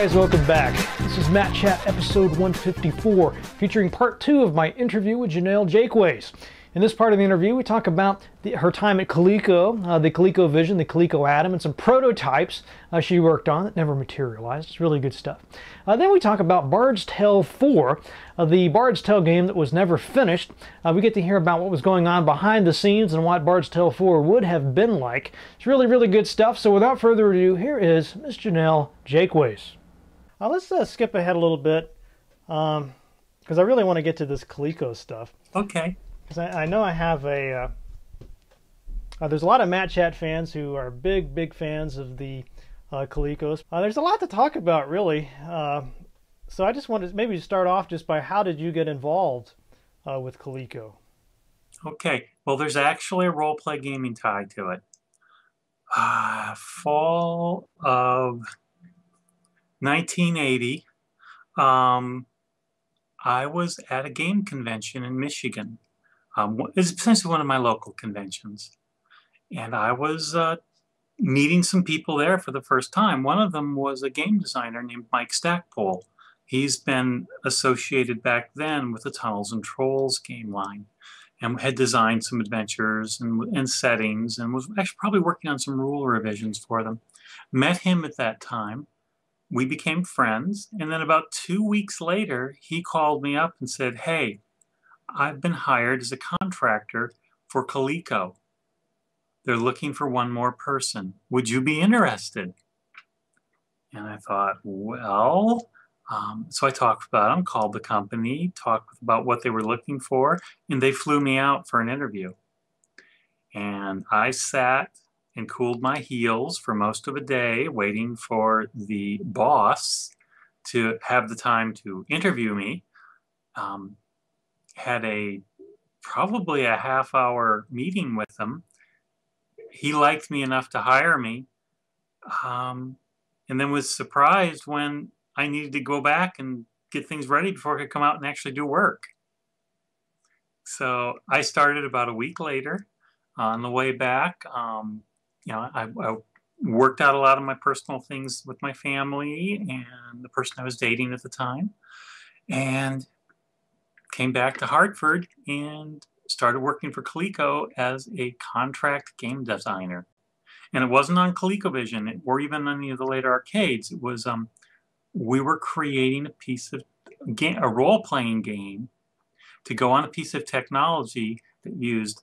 guys, welcome back. This is Matt Chat episode 154, featuring part two of my interview with Jennell Jaquays. In this part of the interview, we talk about the, her time at Coleco, uh, the ColecoVision, the Coleco Adam, and some prototypes uh, she worked on that never materialized. It's really good stuff. Uh, then we talk about Bard's Tale 4, uh, the Bard's Tale game that was never finished. Uh, we get to hear about what was going on behind the scenes and what Bard's Tale 4 would have been like. It's really, really good stuff. So without further ado, here is Miss Jennell Jaquays. Uh, let's skip ahead a little bit because um, I really want to get to this Coleco stuff. Okay because I, I, know I have a. Uh, uh, there's a lot of Matt Chat fans who are big, big fans of the uh, Colecos. Uh, there's a lot to talk about, really. Uh, so I just wanted to maybe start off just by how did you get involved uh, with Coleco? Okay, well, there's actually a role play gaming tie to it. Uh, fall of 1980, um, I was at a game convention in Michigan um, it's essentially one of my local conventions. And I was uh, meeting some people there for the first time. One of them was a game designer named Mike Stackpole. He's been associated back then with the Tunnels and Trolls game line and had designed some adventures and, and settings and was actually probably working on some rule revisions for them. Met him at that time. We became friends. And then about two weeks later, he called me up and said, Hey, I've been hired as a contractor for Coleco. They're looking for one more person. Would you be interested? And I thought, well, um, so I talked about them, called the company, talked about what they were looking for, and they flew me out for an interview. And I sat and cooled my heels for most of a day, waiting for the boss to have the time to interview me. Um, had a probably a half hour meeting with him. He liked me enough to hire me, um, and then was surprised when I needed to go back and get things ready before I could come out and actually do work. So I started about a week later. On the way back, um, you know, I, I worked out a lot of my personal things with my family and the person I was dating at the time. And came back to Hartford and started working for Coleco as a contract game designer. And it wasn't on ColecoVision or even any of the later arcades. It was um, we were creating a piece of game, a role-playing game to go on a piece of technology that used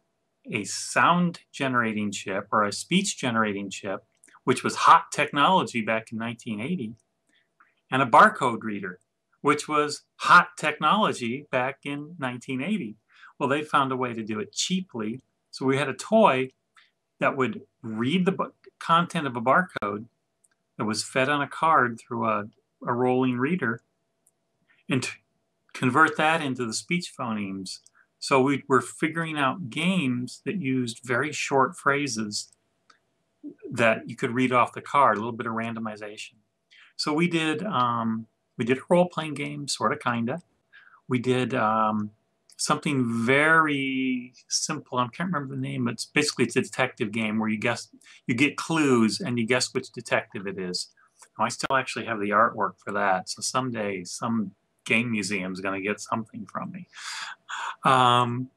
a sound generating chip or a speech generating chip, which was hot technology back in 1980, and a barcode reader which was hot technology back in 1980. Well, they found a way to do it cheaply. So we had a toy that would read the content of a barcode that was fed on a card through a, a rolling reader and convert that into the speech phonemes. So we were figuring out games that used very short phrases that you could read off the card, a little bit of randomization. So we did um, we did a role-playing game, sort of, kinda. We did um, something very simple. I can't remember the name, but it's basically it's a detective game where you guess, you get clues and you guess which detective it is. Now, I still actually have the artwork for that, so someday some game museum is going to get something from me. Um,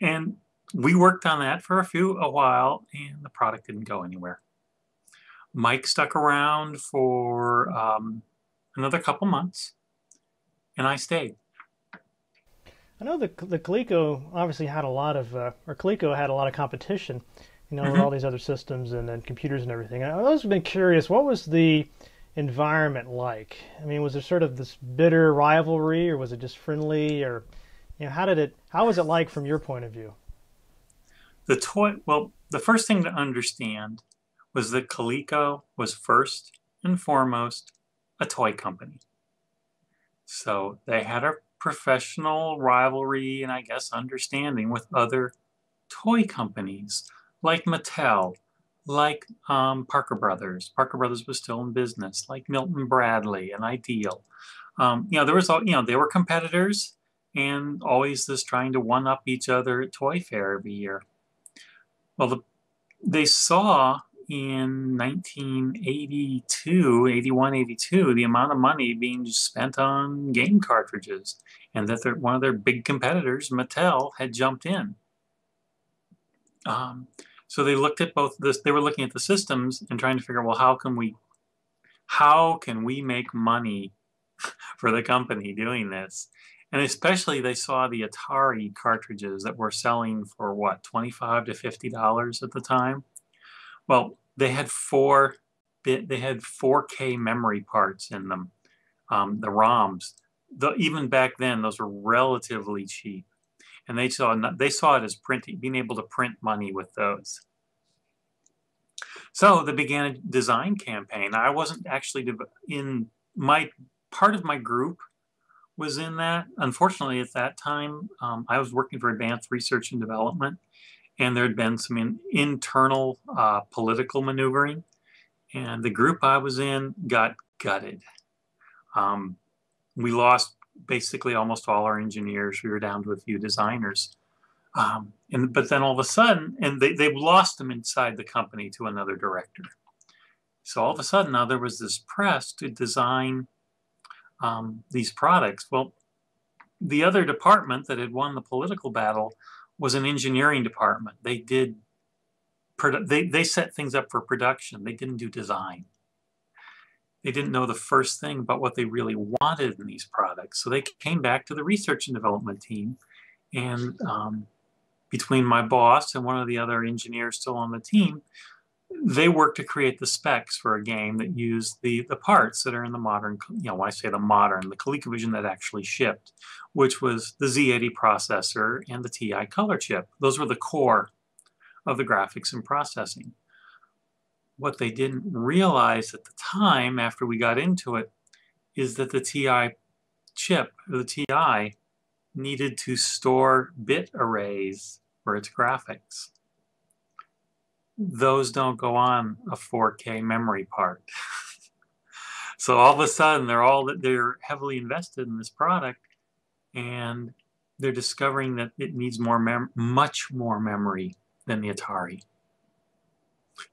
and we worked on that for a few a while, and the product didn't go anywhere. Mike stuck around for um, another couple months, and I stayed. I know the the Coleco obviously had a lot of, uh, or Coleco had a lot of competition, you know, mm-hmm. with all these other systems and, and computers and everything. I was always been curious, what was the environment like? I mean, was there sort of this bitter rivalry, or was it just friendly, or you know, how did it? How was it like from your point of view? The toy. Well, the first thing to understand was that Coleco was first and foremost a toy company. So they had a professional rivalry and I guess understanding with other toy companies like Mattel, like um, Parker Brothers. Parker Brothers was still in business, like Milton Bradley and Ideal. Um, you know, there was all, you know, they were competitors and always just trying to one up each other at Toy Fair every year. Well, the, they saw in 1982, 81, 82, the amount of money being spent on game cartridges, and that their, one of their big competitors, Mattel, had jumped in. Um, so they looked at both this, they were looking at the systems and trying to figure well, how can we, how can we make money for the company doing this? And especially they saw the Atari cartridges that were selling for what, 25 to $50 at the time. Well, they had four bit, they had 4K memory parts in them, um, the ROMs. The, even back then, those were relatively cheap, and they saw they saw it as printing, being able to print money with those. So they began a design campaign. I wasn't actually in my part of my group was in that. Unfortunately, at that time, um, I was working for Advanced Research and Development, and there had been some in, internal uh, political maneuvering, and the group I was in got gutted. Um, we lost basically almost all our engineers. We were down to a few designers. Um, and but then all of a sudden, and they, they lost them inside the company to another director. So all of a sudden now there was this press to design um, these products. Well, the other department that had won the political battle was an engineering department. They did, they, they set things up for production. They didn't do design. They didn't know the first thing about what they really wanted in these products. So they came back to the research and development team. And um, between my boss and one of the other engineers still on the team, they worked to create the specs for a game that used the, the parts that are in the modern, you know, when I say the modern, the ColecoVision that actually shipped, which was the Z80 processor and the TI color chip. Those were the core of the graphics and processing. What they didn't realize at the time, after we got into it, is that the TI chip, the TI, needed to store bit arrays for its graphics those don't go on a 4K memory part. so all of a sudden, they're all that they're heavily invested in this product, and they're discovering that it needs more mem much more memory than the Atari.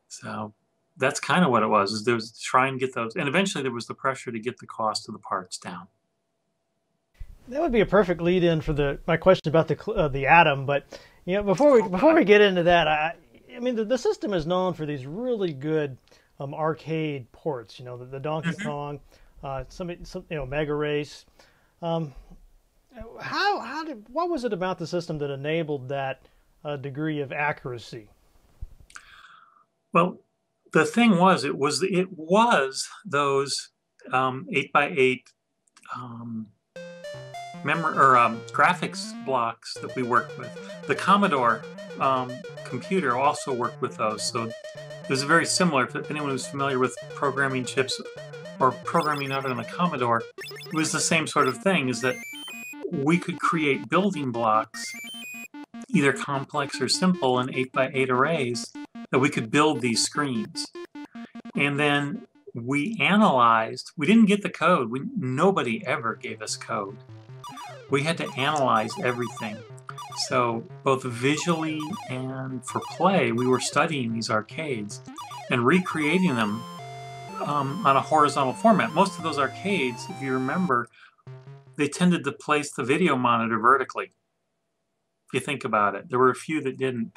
So that's kind of what it was. Is there was to try and get those, and eventually there was the pressure to get the cost of the parts down. That would be a perfect lead-in for the my question about the uh, the Adam. But you know, before we before we get into that, I I mean, the, the system is known for these really good um, arcade ports. You know, the, the Donkey mm-hmm. Kong, uh, some, some, you know, Mega Race. Um, how how did what was it about the system that enabled that uh, degree of accuracy? Well, the thing was, it was it was those um, eight by eight um, memory or um, graphics blocks that we worked with. The Commodore um, computer also worked with those, so it was very similar. If anyone who's familiar with programming chips or programming out on the Commodore, it was the same sort of thing. Is that we could create building blocks, either complex or simple, in eight by eight arrays that we could build these screens, and then we analyzed. We didn't get the code. We, nobody ever gave us code we had to analyze everything. So, both visually and for play, we were studying these arcades and recreating them um, on a horizontal format. Most of those arcades, if you remember, they tended to place the video monitor vertically. If you think about it, there were a few that didn't.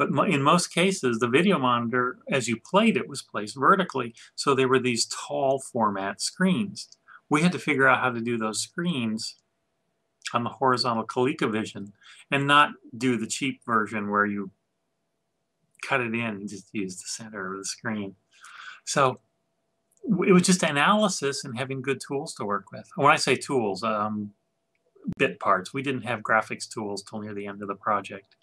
But in most cases, the video monitor, as you played it, was placed vertically. So there were these tall format screens. We had to figure out how to do those screens on the horizontal ColecoVision and not do the cheap version where you cut it in and just use the center of the screen. So it was just analysis and having good tools to work with. When I say tools, um, bit parts. We didn't have graphics tools till near the end of the project.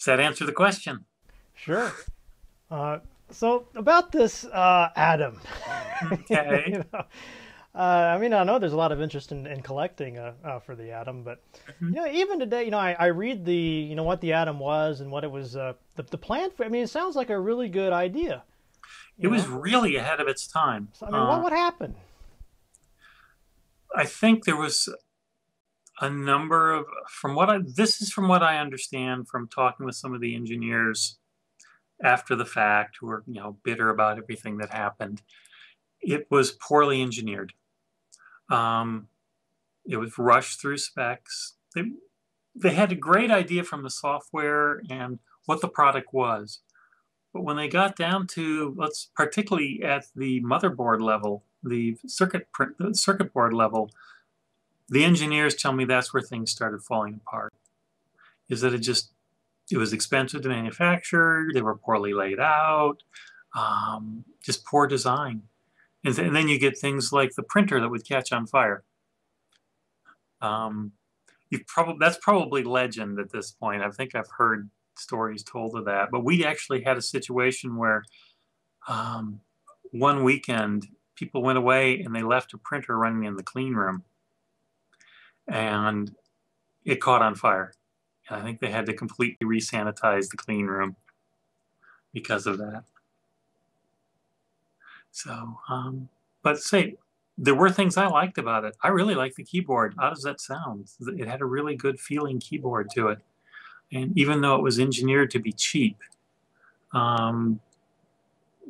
Does that answer the question? Sure. Uh, so about this uh, Adam. Okay. you know, uh, I mean, I know there's a lot of interest in, in collecting uh, uh, for the Adam, but mm-hmm. you know, even today, you know, I, I read the you know what the Adam was and what it was uh, the the plan for. I mean, it sounds like a really good idea. It know? was really ahead of its time. So, I mean, what would happen? I think there was a number of from what I this is from what I understand from talking with some of the engineers after the fact who were, you know, bitter about everything that happened. It was poorly engineered. Um, it was rushed through specs. They, they had a great idea from the software and what the product was. But when they got down to, let's particularly at the motherboard level, the circuit print, the circuit board level, the engineers tell me that's where things started falling apart. Is that it just it was expensive to manufacture, they were poorly laid out, um, just poor design. And, th and, then you get things like the printer that would catch on fire. Um, you probably that's probably legend at this point. I think I've heard stories told of that. But we actually had a situation where um, one weekend people went away and they left a printer running in the clean room and it caught on fire. And I think they had to completely resanitize the clean room because of that. So, um, but say, there were things I liked about it. I really liked the keyboard. How does that sound? It had a really good feeling keyboard to it. And even though it was engineered to be cheap, um,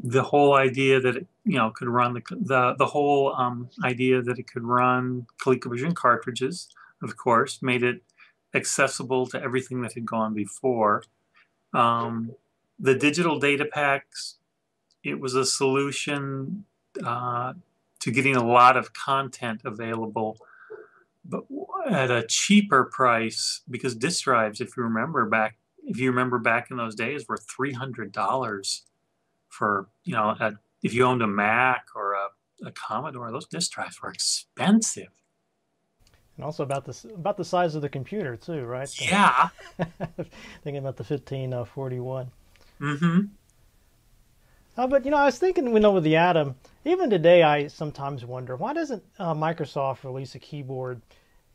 the whole idea that it, you know, could run the the, the whole um, idea that it could run ColecoVision cartridges, of course, made it accessible to everything that had gone before. Um, the digital data packs, it was a solution uh, to getting a lot of content available but at a cheaper price because disk drives, if you remember back, if you remember back in those days, were three hundred dollars for you know, a, if you owned a Mac or a, a Commodore, those disk drives were expensive. And also about the about the size of the computer too, right? Yeah. Thinking about the fifteen uh, forty one. Mm-hmm. Uh, but you know, I was thinking, you know, with the Adam, even today, I sometimes wonder why doesn't uh, Microsoft release a keyboard,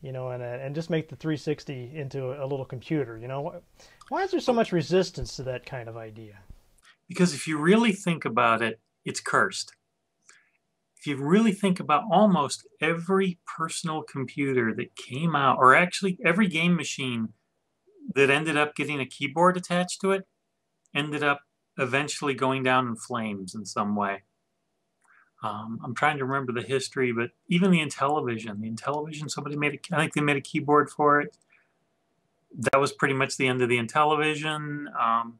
you know, and and just make the 360 into a, a little computer? You know, why is there so much resistance to that kind of idea? Because if you really think about it, it's cursed. If you really think about almost every personal computer that came out, or actually every game machine that ended up getting a keyboard attached to it, ended up eventually going down in flames in some way. Um, I'm trying to remember the history, but even the Intellivision, the Intellivision, somebody made a, I think they made a keyboard for it. That was pretty much the end of the Intellivision. Um,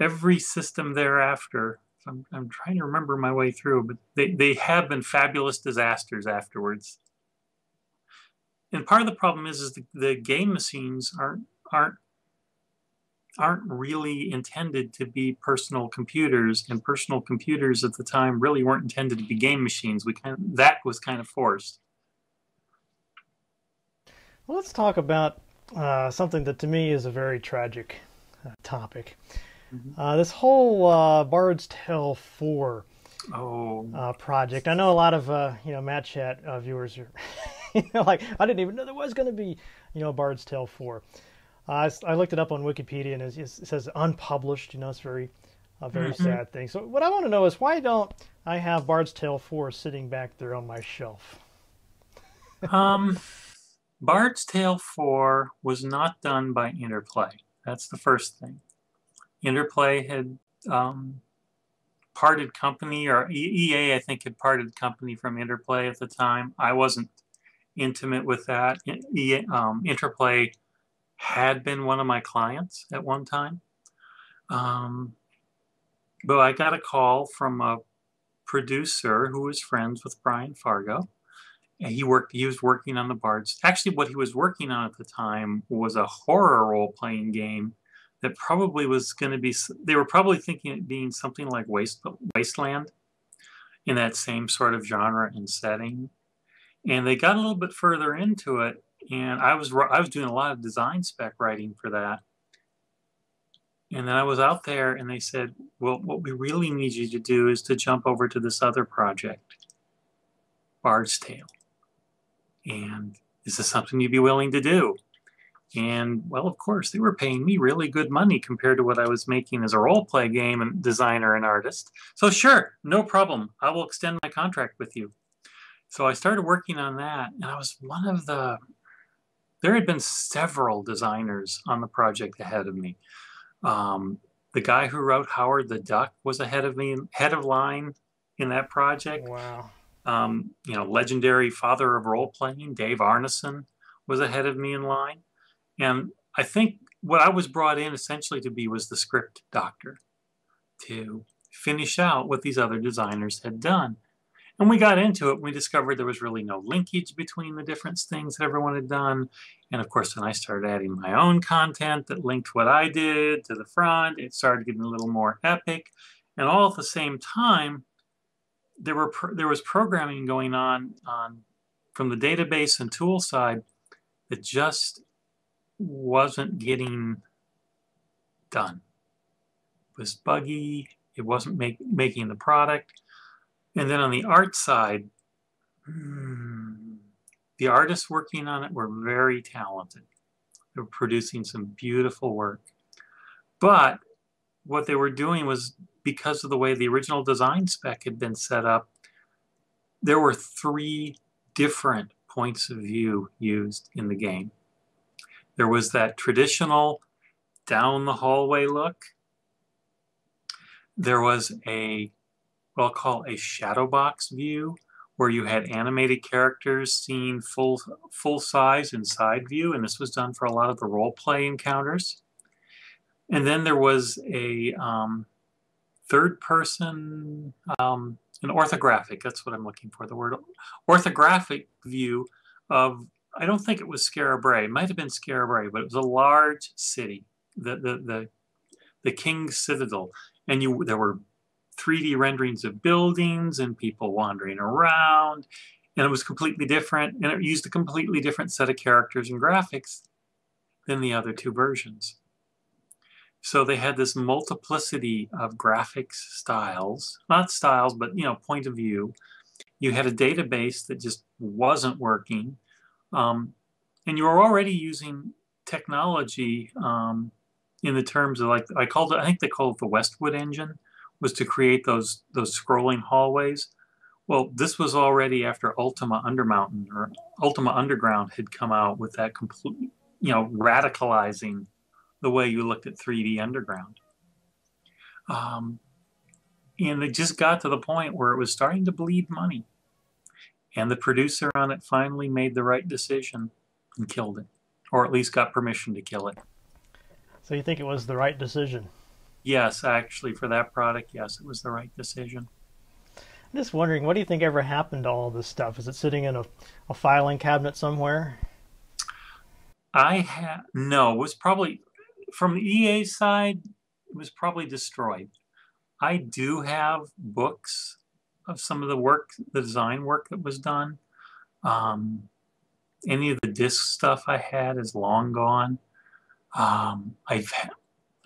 every system thereafter, I'm, I'm trying to remember my way through, but they, they have been fabulous disasters afterwards. And part of the problem is, is the, the game machines aren't, aren't aren't really intended to be personal computers, and personal computers at the time really weren't intended to be game machines. We kind of, that was kind of forced. Well, let's talk about uh, something that to me is a very tragic uh, topic. Mm-hmm. Uh, this whole uh, Bard's Tale 4 oh. Uh, project. I know a lot of uh, you know Matt Chat viewers are you know, like I didn't even know there was going to be you know Bard's Tale 4. Uh, I looked it up on Wikipedia and it says unpublished. You know, it's very, a very mm-hmm. sad thing. So what I want to know is why don't I have Bard's Tale 4 sitting back there on my shelf? um, Bard's Tale 4 was not done by Interplay. That's the first thing. Interplay had um, parted company, or EA, I think, had parted company from Interplay at the time. I wasn't intimate with that. Um, Interplay had been one of my clients at one time. Um, but I got a call from a producer who was friends with Brian Fargo. And he worked. He was working on the Bards. Actually, what he was working on at the time was a horror role-playing game that probably was going to be. They were probably thinking it being something like Waste, Wasteland, in that same sort of genre and setting. And they got a little bit further into it, and I was I was doing a lot of design spec writing for that. And then I was out there, and they said, "Well, what we really need you to do is to jump over to this other project, Bard's Tale. And is this something you'd be willing to do?" And well, of course, they were paying me really good money compared to what I was making as a role play game and designer and artist. So sure, no problem. I will extend my contract with you. So I started working on that, and I was one of the there had been several designers on the project ahead of me. Um, The guy who wrote Howard the Duck was ahead of me, head of line in that project. Wow. Um, you know, legendary father of role playing, Dave Arneson, was ahead of me in line. And I think what I was brought in essentially to be was the script doctor to finish out what these other designers had done. And we got into it, we discovered there was really no linkage between the different things that everyone had done. And of course, when I started adding my own content that linked what I did to the front, it started getting a little more epic. And all at the same time, there were there was programming going on on from the database and tool side that just wasn't getting done. It was buggy. It wasn't make, making the product. And then on the art side, hmm, the artists working on it were very talented. They were producing some beautiful work. But what they were doing was because of the way the original design spec had been set up, there were three different points of view used in the game. There was that traditional down the hallway look. There was a what I'll call a shadow box view where you had animated characters seen full full size in side view, and this was done for a lot of the role play encounters. And then there was a um, third person, um, an orthographic, that's what I'm looking for, the word orthographic view of I don't think it was Skara Brae. It might have been Skara Brae, but it was a large city, the the the, the King's Citadel, and you there were 3D renderings of buildings and people wandering around, and it was completely different, and it used a completely different set of characters and graphics than the other two versions. So they had this multiplicity of graphics styles, not styles, but you know, point of view. You had a database that just wasn't working um, and you are already using technology um, in the terms of like I called it, I think they called it the Westwood engine, was to create those those scrolling hallways. Well, this was already after Ultima Undermountain or Ultima Underground had come out with that complete, you know, radicalizing the way you looked at 3D Underground. Um, and it just got to the point where it was starting to bleed money. And the producer on it finally made the right decision and killed it, or at least got permission to kill it. So you think it was the right decision? Yes, actually, for that product, yes, it was the right decision. I'm just wondering, what do you think ever happened to all this stuff? Is it sitting in a, a filing cabinet somewhere? I had no. It was probably from the EA side. It was probably destroyed. I do have books of some of the work, the design work that was done. Um, any of the disc stuff I had is long gone. Um, I've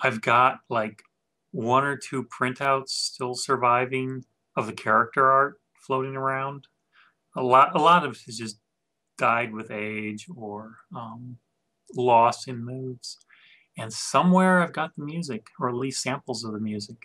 I've got like one or two printouts still surviving of the character art floating around. A lot a lot of it has just died with age or um, lost in moves. And somewhere I've got the music, or at least samples of the music.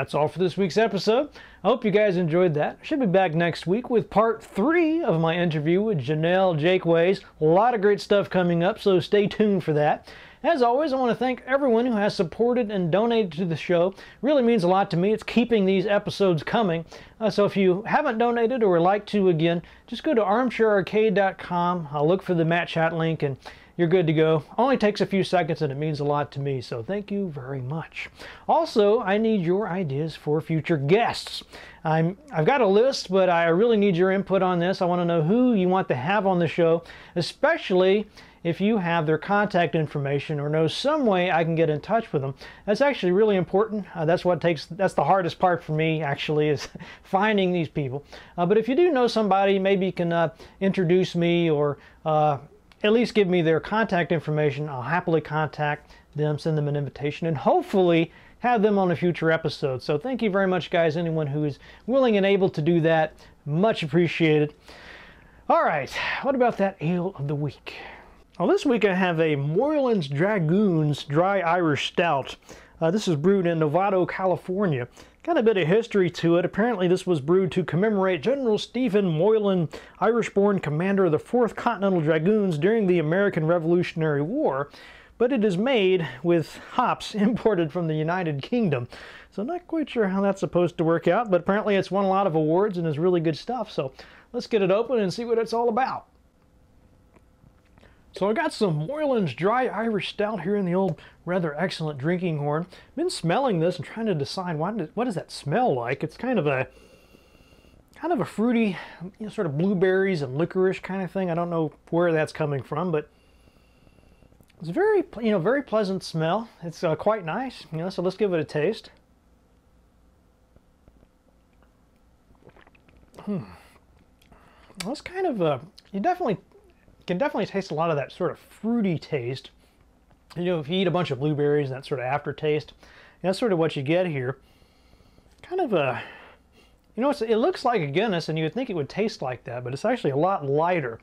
That's all for this week's episode. I hope you guys enjoyed that. Should be back next week with part three of my interview with Jennell Jaquays. A lot of great stuff coming up, so stay tuned for that. As always, I want to thank everyone who has supported and donated to the show. It really means a lot to me. It's keeping these episodes coming. Uh, so if you haven't donated or would like to again, just go to armchairarcade.com. I'll look for the Matt Chat link and you're good to go. Only takes a few seconds and it means a lot to me, so thank you very much. Also, I need your ideas for future guests. I'm, I've got a list, but I really need your input on this. I want to know who you want to have on the show, especially if you have their contact information or know some way I can get in touch with them. That's actually really important. Uh, that's what takes, that's the hardest part for me actually is finding these people. Uh, but if you do know somebody, maybe you can uh, introduce me or uh, at least give me their contact information. I'll happily contact them, send them an invitation, and hopefully have them on a future episode. So thank you very much, guys. Anyone who is willing and able to do that, much appreciated. All right, what about that ale of the week? Well, this week I have a Moylan's Dragoons Dry Irish Stout. Uh, this is brewed in Novato, California. Got a bit of history to it. Apparently, this was brewed to commemorate General Stephen Moylan, Irish born commander of the 4th Continental Dragoons during the American Revolutionary War, but it is made with hops imported from the United Kingdom. So, not quite sure how that's supposed to work out, but apparently, it's won a lot of awards and is really good stuff. So, let's get it open and see what it's all about. So I got some Moylan's Dry Irish Stout here in the old rather excellent drinking horn. Been smelling this and trying to decide what, what does that smell like. It's kind of a kind of a fruity, you know, sort of blueberries and licorice kind of thing. I don't know where that's coming from, but it's very, you know, very pleasant smell. It's uh, quite nice, you know. So let's give it a taste. Hmm. It's kind of a, you definitely can definitely taste a lot of that sort of fruity taste. You know, if you eat a bunch of blueberries that sort of aftertaste, that's sort of what you get here. Kind of a, you know, it looks like a Guinness and you would think it would taste like that, but it's actually a lot lighter.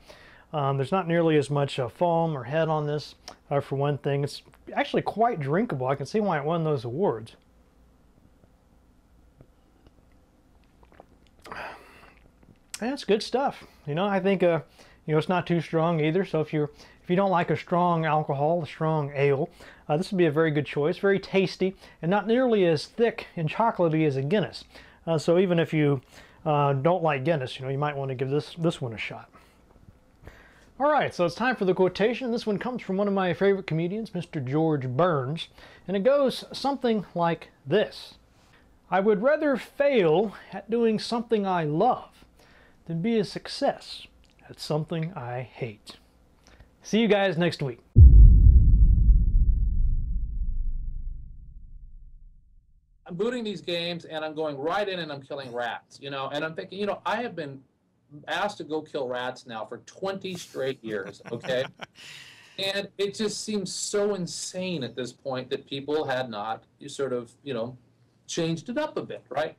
Um, there's not nearly as much uh, foam or head on this, uh, for one thing. It's actually quite drinkable. I can see why it won those awards. That's good stuff. You know, I think uh, you know, it's not too strong either. So if you're if you don't like a strong alcohol, a strong ale, uh, this would be a very good choice. Very tasty and not nearly as thick and chocolatey as a Guinness. Uh, so even if you uh, don't like Guinness, you know, you might want to give this this one a shot. All right, so it's time for the quotation. This one comes from one of my favorite comedians, Mr. George Burns, and it goes something like this. I would rather fail at doing something I love than be a success that's something I hate. See you guys next week. I'm booting these games and I'm going right in and I'm killing rats, you know, and I'm thinking, you know, I have been asked to go kill rats now for 20 straight years, okay? and it just seems so insane at this point that people had not you sort of, you know, changed it up a bit, right?